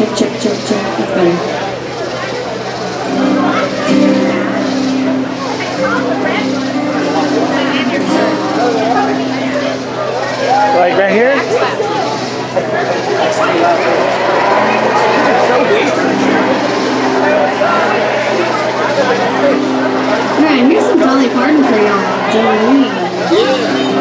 Check, check, check, check. That's better. Like right here? Alright, here's some Dolly Parton for y'all. Jolene.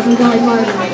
나왔습니다. 이만.